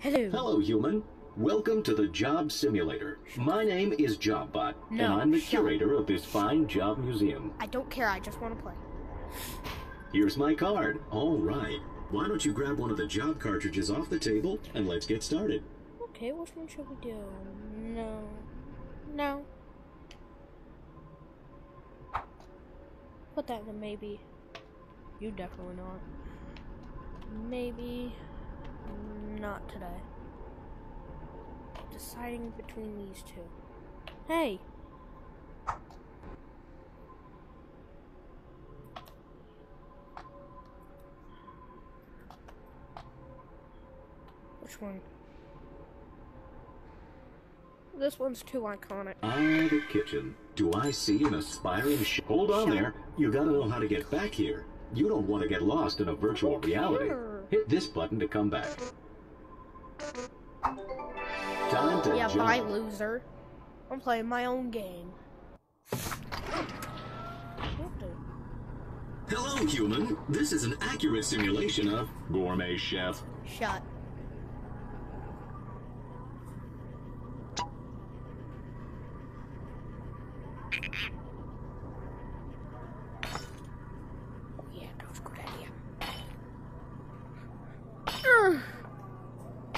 Hello. Hello, human. Welcome to the Job Simulator. My name is Jobbot, No, and I'm the up. curator of this fine job museum. I don't care. I just want to play. Here's my card. All right. Why don't you grab one of the job cartridges off the table and let's get started. Okay, which one should we do? No. No. Put that in maybe. You definitely not. Maybe not today. Deciding between these two. Hey! Which one? This one's too iconic. Ah, the kitchen. Do I see an aspiring sh- Hold on Shut there. You gotta know how to get back here. You don't want to get lost in a virtual reality. Hit this button to come back. Time to Yeah, jump. bye, loser. I'm playing my own game. Hello, human. This is an accurate simulation of Gourmet Chef. Shut. Oh, yeah, that was a good idea.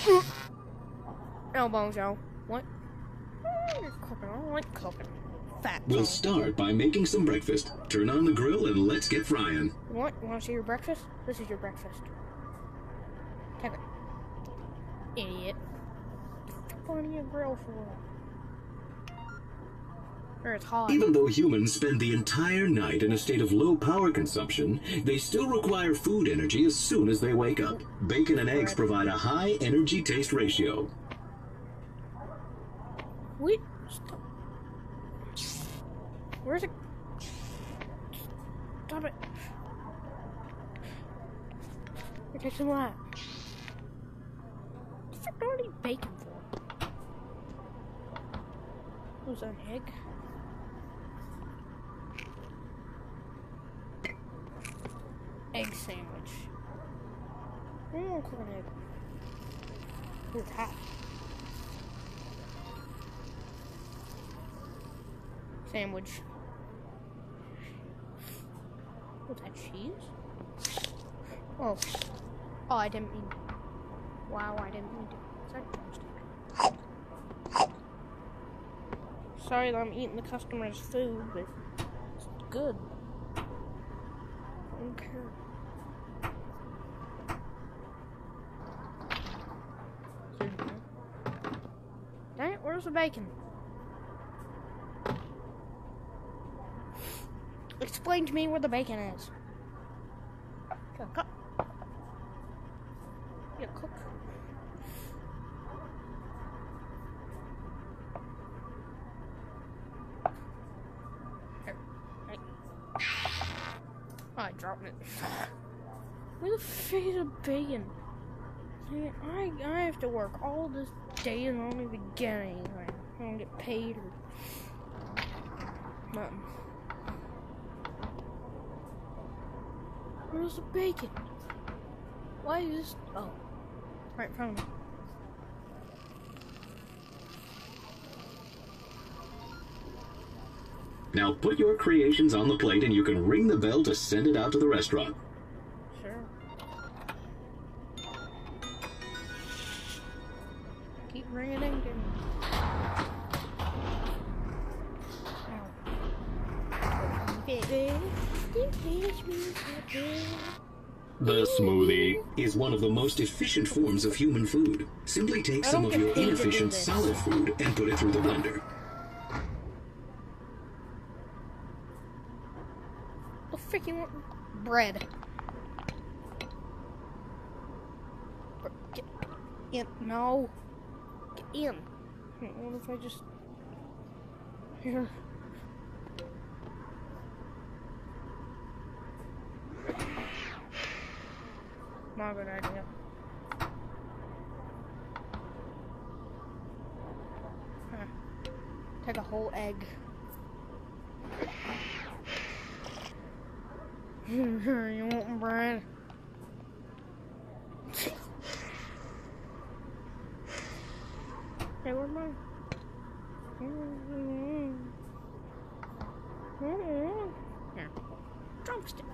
Ugh. Elbows, yo. What? Mm, Cooking. I don't like cooking. Fat. We'll start by making some breakfast. Turn on the grill and let's get frying. What? You want to see your breakfast? This is your breakfast. Take it. Idiot. Plenty of grill for? Hot. Even though humans spend the entire night in a state of low power consumption, they still require food energy as soon as they wake up. Bacon and eggs provide a high energy taste ratio. Wait. Stop. Where's it? Stop it. It takes a lot. What the frick do I need bacon for? Was that an egg? Egg sandwich. I don't want to egg. It's hot. Sandwich. Was that cheese? Oh. Oh, I didn't mean. Wow, I didn't mean to. Sorry that I'm eating the customer's food, but it's good. Don't. Dang it, where's the bacon? Explain to me where the bacon is. Cook. Yeah, cook. Here. Oh, I dropped it. Where the frick is the bacon? Man, I I have to work all this day and I don't get anything. I don't get paid or nothing. Where's the bacon? Why is this? Oh, right in front of me. Now put your creations on the plate and you can ring the bell to send it out to the restaurant. Smoothie is one of the most efficient forms of human food. Simply take some of your inefficient solid food and put it through the blender. The freaking bread. Get in. No. Get in. What if I just. Here. Not a good idea. Huh. Take a whole egg. you want bread? Hey, where's mine? Mm-hmm. Mm-hmm. Here. Drumstick.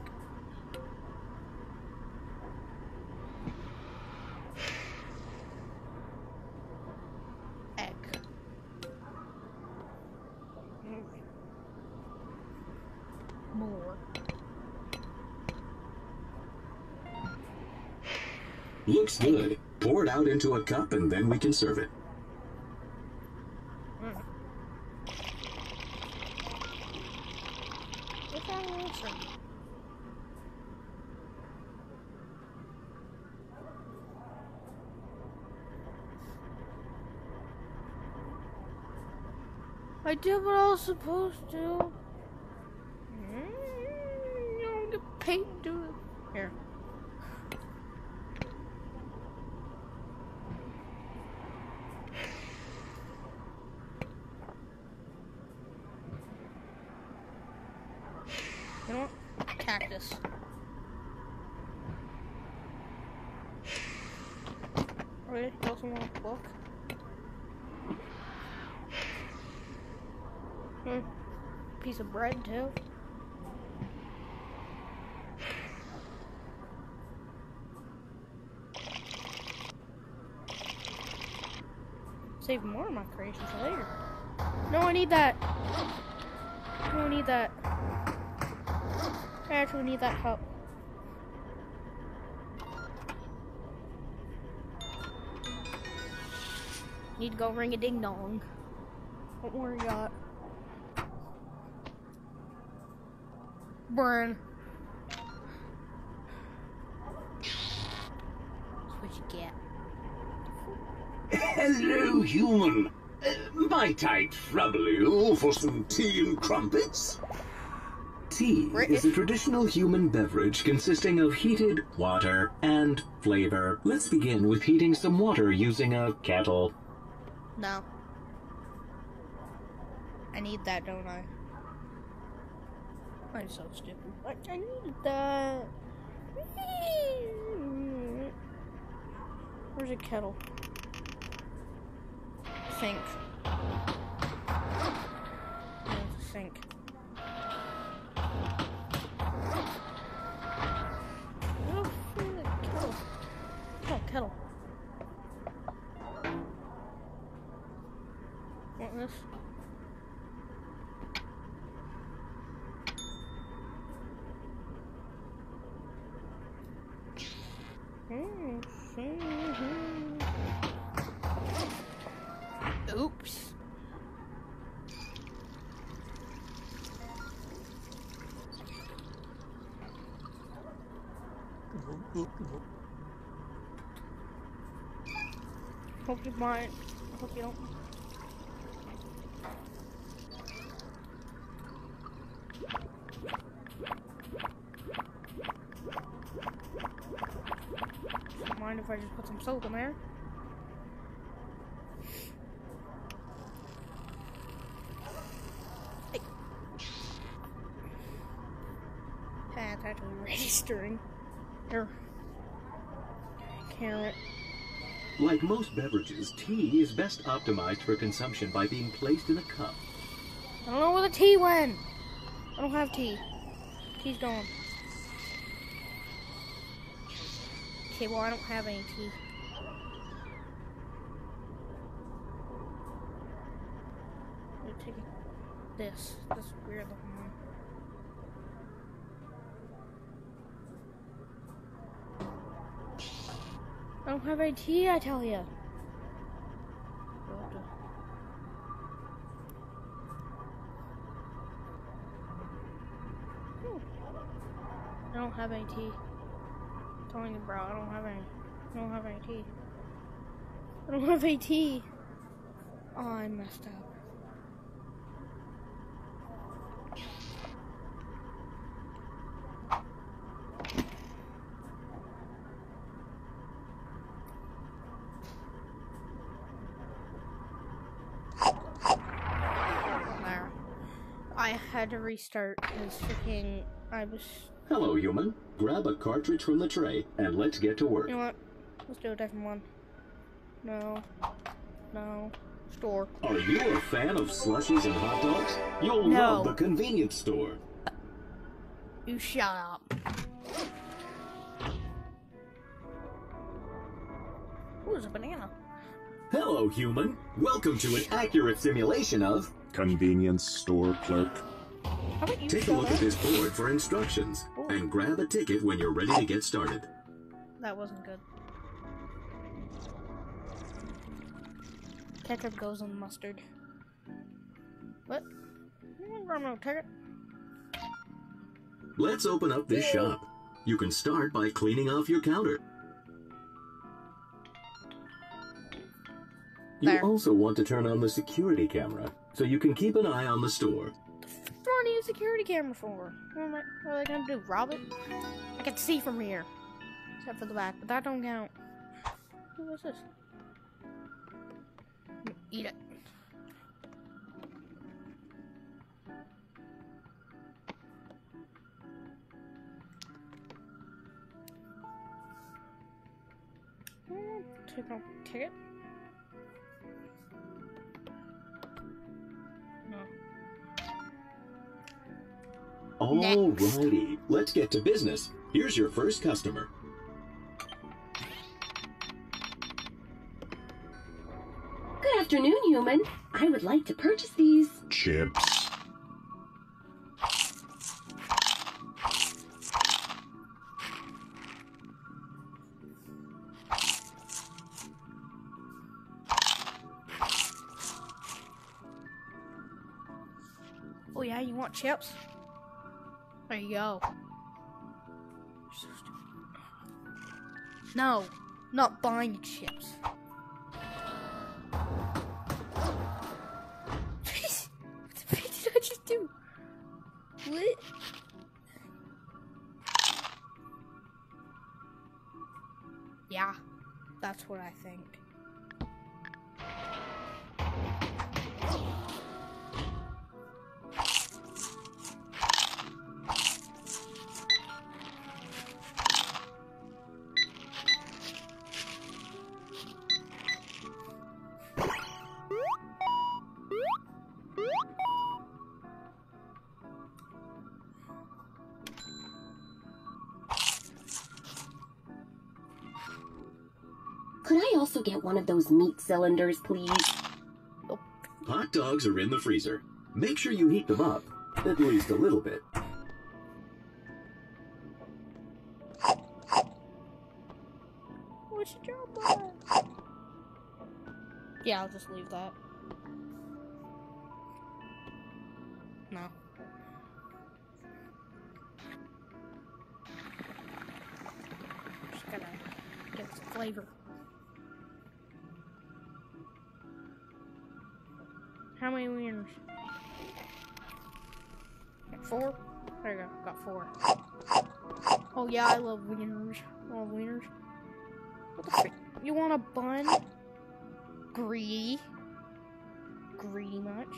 Egg. More. Looks good. Pour it out into a cup and then we can serve it. What's wrong with this? I did what I was supposed to. Mm, You don't get paid to do it. Here. You know what? Cactus. Really? You also want a book? Hmm. Piece of bread Save more of my creations later. No, I need that. No, I need that. I actually need that help. Need to go ring a ding dong. Don't worry, got. Burn. That's what you get. Hello, human. Uh, might I trouble you for some tea and crumpets? Tea is a traditional human beverage consisting of heated water and flavor. Let's begin with heating some water using a kettle. No. I need that, don't I? I'm so stupid. But I needed that. Where's a kettle? Sink. Sink. Oh, kettle. Oh, kettle. Want this? Oops. Hope you mind. Hope you don't. Don't if I just put some soap in there. Hey. It's actually registering. Here. Carrot. Like most beverages, tea is best optimized for consumption by being placed in a cup. I don't know where the tea went. I don't have tea. Tea's gone. Okay, well I don't have any tea. I'm taking this. This weird looking one. I don't have tea, I tell you. Hmm. I don't have any tea. I'm telling you, bro, I don't have any. I don't have any tea. I don't have any tea. Oh, I messed up. There. I had to restart because freaking I was Hello, human. Grab a cartridge from the tray and let's get to work. You know what? Let's do a different one. No. No. Store. Are you a fan of slushies and hot dogs? You'll No. love the convenience store. You shut up. Ooh, there's a banana. Hello, human. Welcome to an accurate simulation of. Convenience store clerk. How about you Take a look at this board for instructions and grab a ticket when you're ready to get started. That wasn't good. Ketchup goes on mustard. What? Grab no ticket. Let's open up this shop. You can start by cleaning off your counter. There. You also want to turn on the security camera so you can keep an eye on the store. Do I need a security camera for? What am I, what are they gonna do? Rob it? I can see from here. Except for the back, but that don't count. What's this? Eat it. Mm, Take no ticket. No. Alrighty, let's get to business. Here's your first customer. Good afternoon, human. I would like to purchase these. Chips. Oh yeah, you want chips? There you go. So. No, not buying chips. Get one of those meat cylinders, please? Hot dogs are in the freezer. Make sure you heat them up, at least a little bit. What's your job? Yeah, I'll just leave that. No. Just gotta get some flavor. How many wieners? Got Four? There you go, got four. Oh yeah, I love wieners. I love wieners. What the frick? You want a bun? Greedy. Greedy much?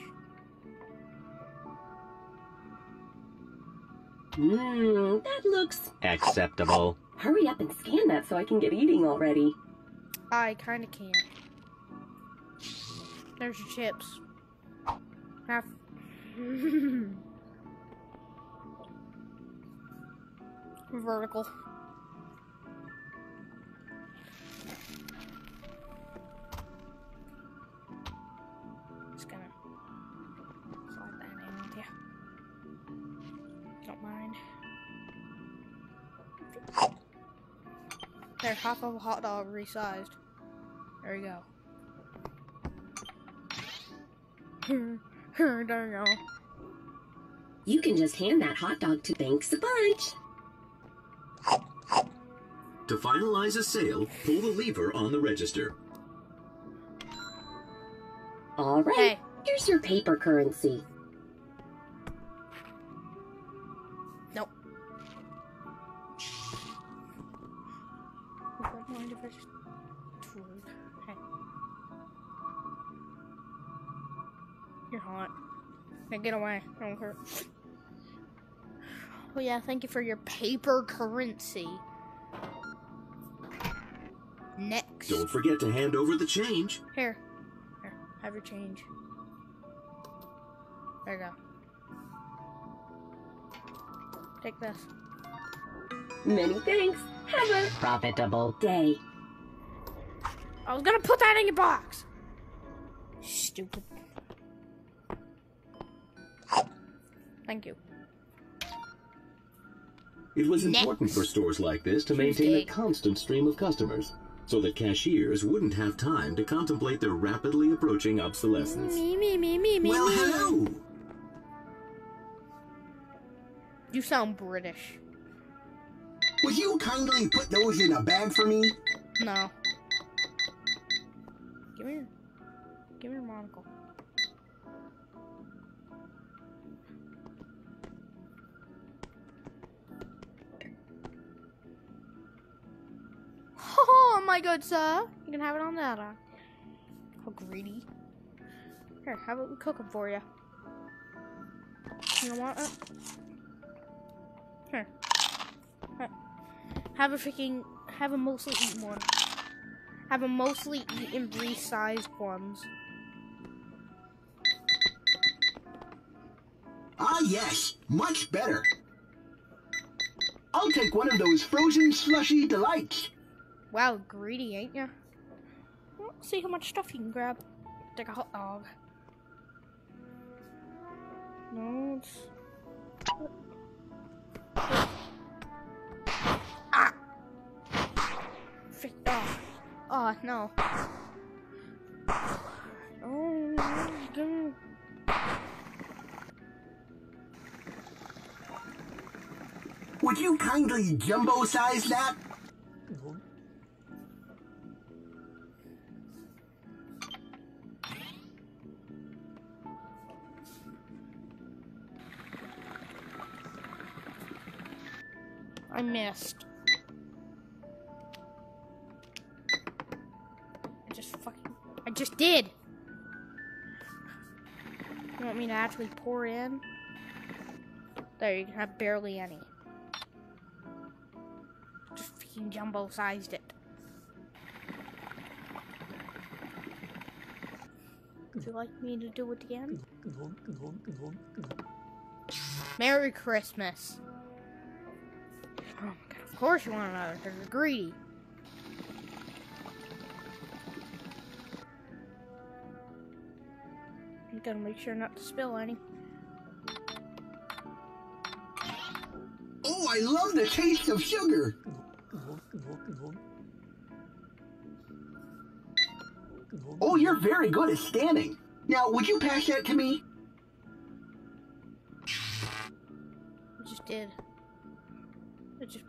Mmm, that looks. Acceptable. Hurry up and scan that so I can get eating already. I kinda can't. There's your chips. Half. Vertical. Just gonna slide that in with you. Don't mind. There, half of a hot dog resized. There you go. there you go. You can just hand that hot dog to Thanks a bunch. To finalize a sale, pull the lever on the register. All right, Hey. here's your paper currency. Get away. I don't care. Oh yeah, thank you for your paper currency. Next. Don't forget to hand over the change. Here. Here. Have your change. There you go. Take this. Many thanks. Have a profitable day. I was gonna put that in your box. Stupid. Thank you. It was important for stores like this to maintain a constant stream of customers, so that cashiers wouldn't have time to contemplate their rapidly approaching obsolescence. Me, me, me, me, me. Well, hello. You sound British. Would you kindly put those in a bag for me? No. Give me your, give me your monocle. My good sir, you can have it on that. How greedy. Here, how about we cook them for you? You know what? Uh, here. Here. Have a freaking, have a mostly eaten one. Have a mostly eaten brie-sized ones. Ah, yes. Much better. I'll take one of those frozen slushy delights. Wow, greedy, ain't ya? Well, see how much stuff you can grab. Take a hot dog. No, it's... Ah! Frick, oh. Oh, no. Oh, no. Would you kindly jumbo size that? I. I just fucking. I just did! You want me to actually pour in? There, you can have barely any. Just fucking jumbo sized it. Would you like me to do it again? Merry Christmas. Course you want another, because you're greedy. I'm gonna make sure not to spill any. Oh, I love the taste of sugar. Oh, you're very good at standing. Now, would you pass that to me? I just did. I just.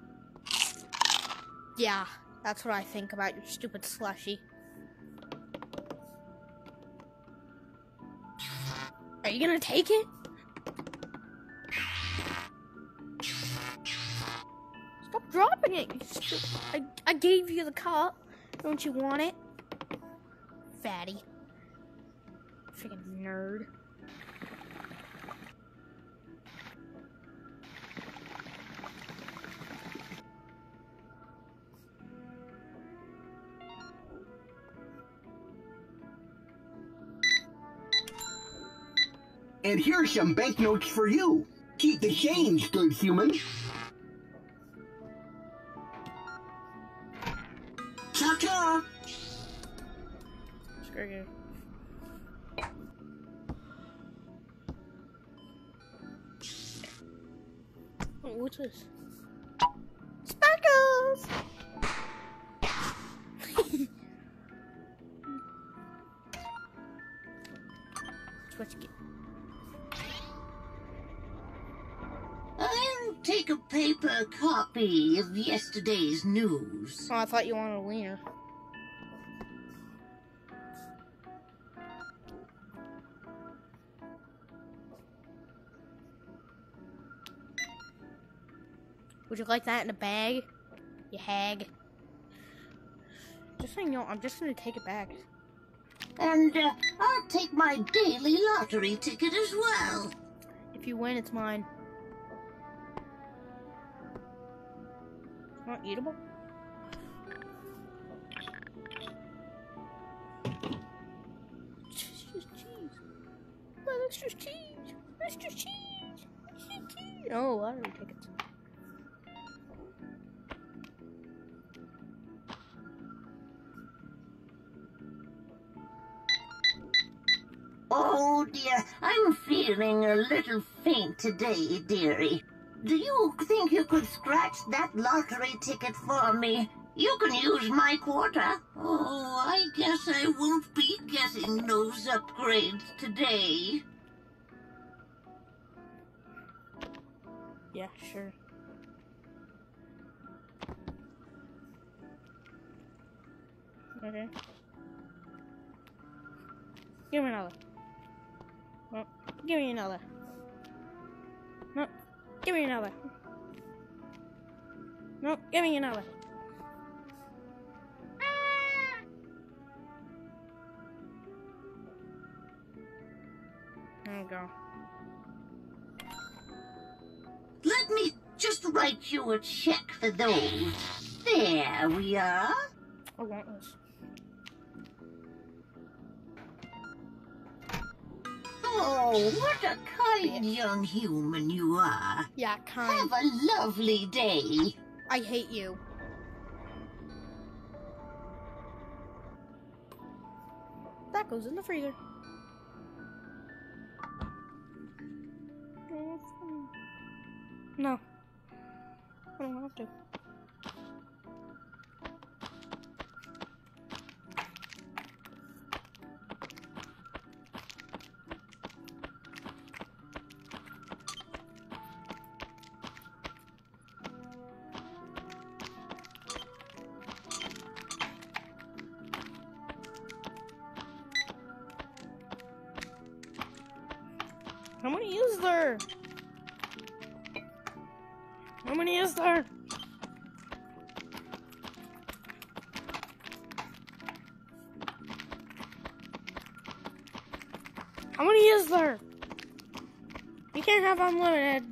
Yeah, that's what I think about your stupid slushy. Are you gonna take it? Stop dropping it, I, I gave you the cup. Don't you want it? Fatty. Freaking nerd. And here's some banknotes for you. Keep the change, good human. Ta-ta! Screw you. What's this? Of yesterday's news. Oh, I thought you wanted a wiener. Would you like that in a bag? You hag. Just you know, I'm just gonna take it back. And uh, I'll take my daily lottery ticket as well. If you win, it's mine. It's not eatable? Mr. Cheese! Mr. Cheese! Mr. Cheese! Oh, lottery tickets. Oh dear, I'm feeling a little faint today, dearie. Do you think you could scratch that lottery ticket for me? You can use my quarter. Oh, I guess I won't be getting those upgrades today. Yeah, sure. Okay. Give me another. No, give me another. Give me another. No, give me another. There we go. Let me just write you a check for those. There we are. I want this. Oh, what a kind young human you are. Yeah, kind. Have a lovely day. I hate you. That goes in the freezer. No. I don't have to. There? How many is there? How many is there? You can't have unlimited.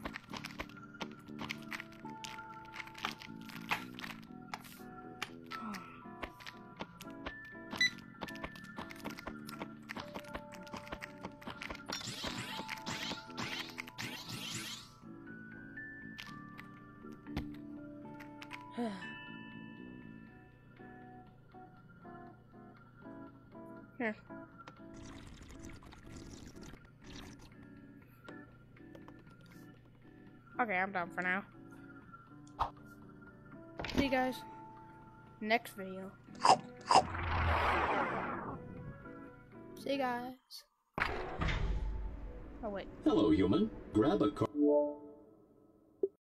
Here. Okay, I'm done for now. See you guys next video. See you guys. Oh wait. Hello, human. Grab a car.